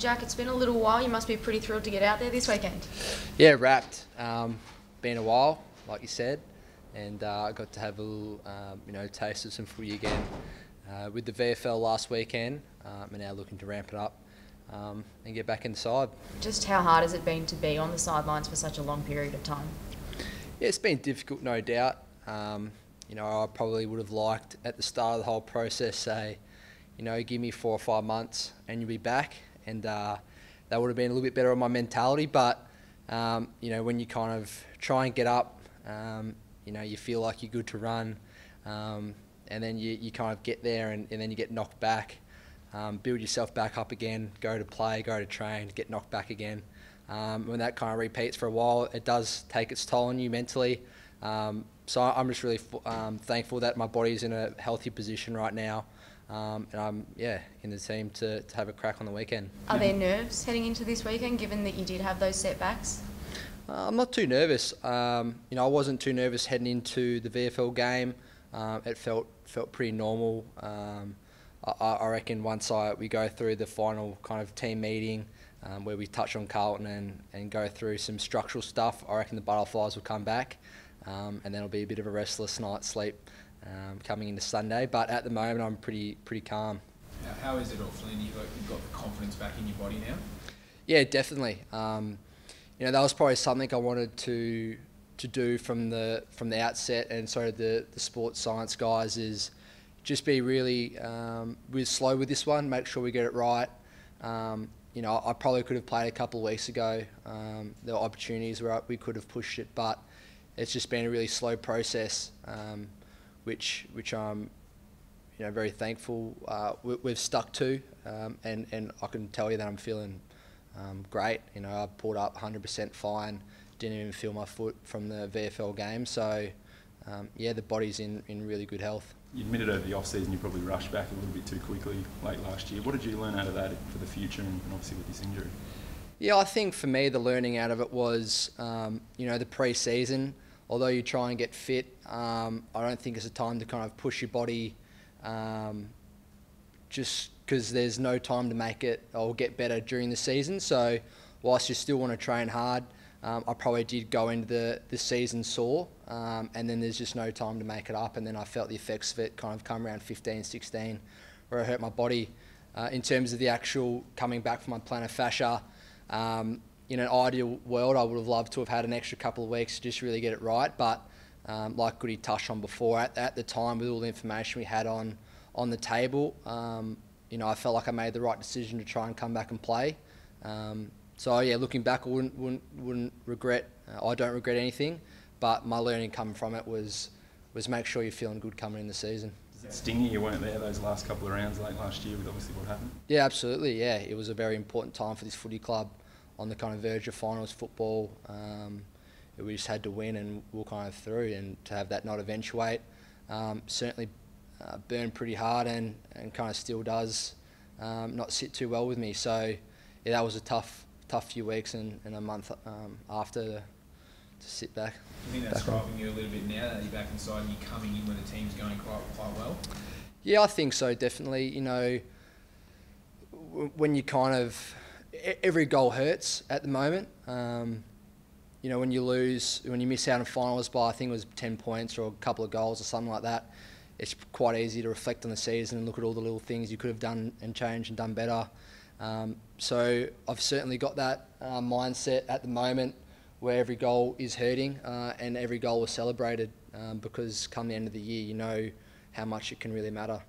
Jack, it's been a little while. You must be pretty thrilled to get out there this weekend. Yeah, rapt. Um, been a while, like you said, and uh, I got to have a little, um, you know, taste of some footy again uh, with the VFL last weekend, um, and now looking to ramp it up um, and get back inside. Just how hard has it been to be on the sidelines for such a long period of time? Yeah, it's been difficult, no doubt. Um, you know, I probably would have liked at the start of the whole process, say, you know, give me four or five months and you'll be back, and uh, that would have been a little bit better on my mentality. But um, you know, when you kind of try and get up, um, you know, you feel like you're good to run, um, and then you, you kind of get there and, and then you get knocked back. Um, build yourself back up again, go to play, go to train, get knocked back again. Um, when that kind of repeats for a while, it does take its toll on you mentally. Um, so I'm just really thankful that my body's in a healthy position right now. Um, and I'm yeah in the team to, to have a crack on the weekend. Are there nerves heading into this weekend, given that you did have those setbacks? Uh, I'm not too nervous. Um, you know, I wasn't too nervous heading into the VFL game. Um, it felt felt pretty normal. Um, I, I, reckon once I we go through the final kind of team meeting um, where we touch on Carlton and, and go through some structural stuff, I reckon the butterflies will come back, um, and then it'll be a bit of a restless night's sleep um, coming into Sunday. But at the moment, I'm pretty pretty calm. How is it all, Flynn? You've got, you've got the confidence back in your body now. Yeah, definitely. Um, you know, that was probably something I wanted to to do from the from the outset, and so the the sports science guys is just be really um, really slow with this one. Make sure we get it right. Um, you know, I probably could have played a couple of weeks ago. Um, there were opportunities where we could have pushed it, but it's just been a really slow process. Um, which which I'm you know very thankful uh, we, have stuck to, um, and and I can tell you that I'm feeling um, great. You know, I pulled up 100% fine, didn't even feel my foot from the VFL game, so um, yeah, the body's in in really good health. You admitted over the off season you probably rushed back a little bit too quickly late last year. What did you learn out of that for the future, and obviously with this injury? Yeah, I think for me the learning out of it was um, you know the pre-season although you try and get fit, um, I don't think it's a time to kind of push your body um, just because there's no time to make it or get better during the season. So whilst you still want to train hard, um, I probably did go into the, the season sore um, and then there's just no time to make it up and then I felt the effects of it kind of come around 15, 16 where I hurt my body. Uh, in terms of the actual coming back from my plantar fascia, um, in an ideal world, I would have loved to have had an extra couple of weeks to just really get it right. But um, like Goody touched on before, at, at the time with all the information we had on on the table, um, you know, I felt like I made the right decision to try and come back and play. Um, so yeah, looking back, I wouldn't wouldn't, wouldn't regret. Uh, I don't regret anything, but my learning coming from it was was make sure you're feeling good coming in the season. Does it sting you? You weren't there those last couple of rounds late last year with obviously what happened. Yeah, absolutely. Yeah, it was a very important time for this footy club on the kind of verge of finals football. Um, we just had to win and we're kind of through and to have that not eventuate um, certainly uh, burned pretty hard and, and kind of still does um, not sit too well with me so yeah that was a tough tough few weeks and, and a month um, after to, to, sit back. I think that's driving you a little bit now that you're back inside and you're coming in when the team's going quite quite well? Yeah I think so definitely you know when you kind of every goal hurts at the moment. Um, you know, when you lose, when you miss out on finals by I think it was 10 points or a couple of goals or something like that, it's quite easy to reflect on the season and look at all the little things you could have done and changed and done better. Um, so I've certainly got that uh, mindset at the moment where every goal is hurting uh, and every goal was celebrated um, because come the end of the year, you know how much it can really matter.